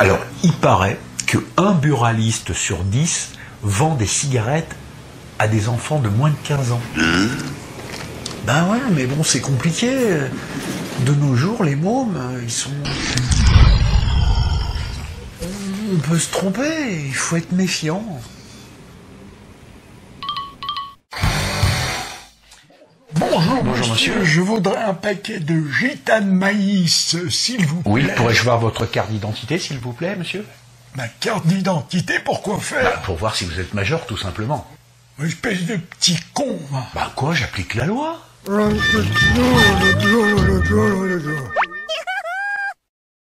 Alors, il paraît que un buraliste sur 10 vend des cigarettes à des enfants de moins de 15 ans. Ben ouais, mais bon, c'est compliqué. De nos jours, les mômes, ils sont... On peut se tromper, il faut être méfiant. Bonjour, Bonjour, monsieur. monsieur. Je voudrais un paquet de gitane maïs, euh, s'il vous plaît. Oui, pourrais-je voir votre carte d'identité, s'il vous plaît, monsieur Ma carte d'identité, pourquoi faire Pour voir si vous êtes majeur, tout simplement. Espèce de petit con. va. Bah quoi, j'applique la loi